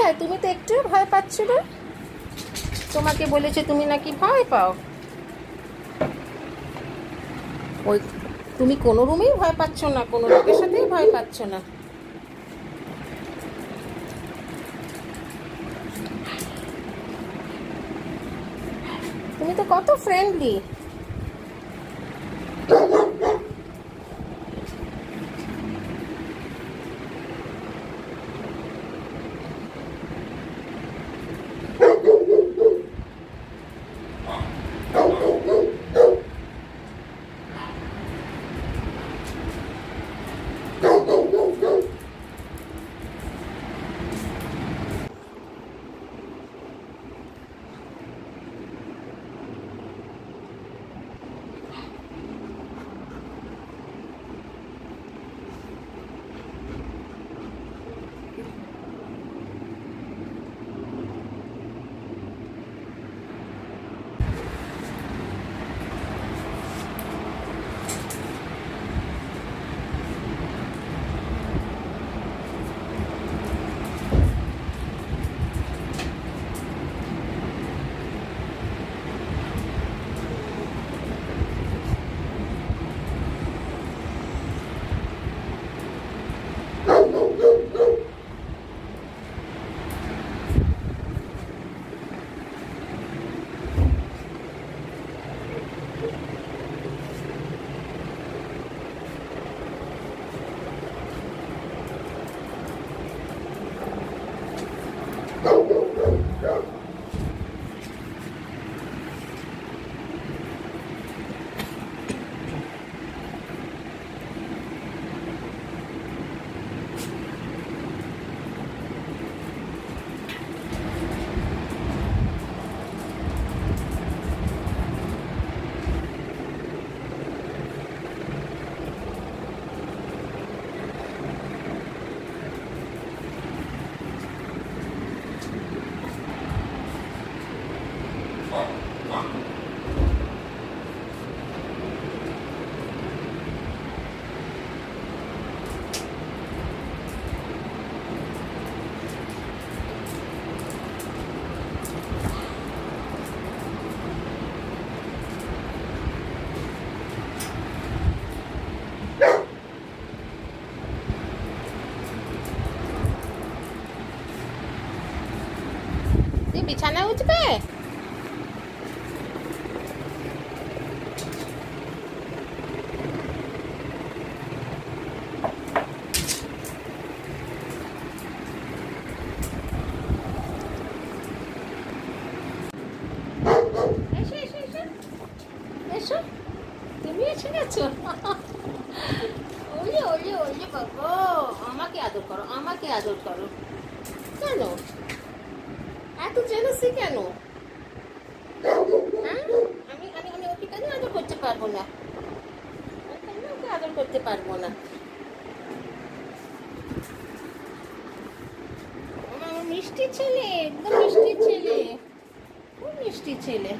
কোথায়? তুমি তো একটুও ভয় পাচ্ছ না? তোমাকে বলেছে তুমি নাকি ভয় পাও। ওই, তুমি কোনো রুমেই ভয় পাচ্ছ না, কোনো লোকের সাথেই ভয় পাচ্ছ না। তুমি তো কত ফ্রেন্ডলি বিছানায় উঠবে গেছো ওলে ওলে ওলে বাবা, আমাকে আদর করো, আমাকে আদর করো। কেন এত জেলাসি কেন? আমি আমি আমি ওকে কেন আদর করতে পারব না? কেন ওকে আদর করতে পারব না? মিষ্টি ছেলে, একদম মিষ্টি ছেলে। খুব মিষ্টি ছেলে।